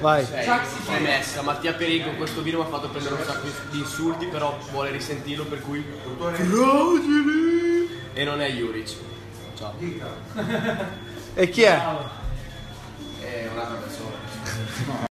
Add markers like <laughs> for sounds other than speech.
Vai. È messa. Mattia Perico questo video mi ha fatto prendere un sacco di insulti, però vuole risentirlo per cui. E non è Juric. Ciao. E chi è? È un'altra persona. <laughs>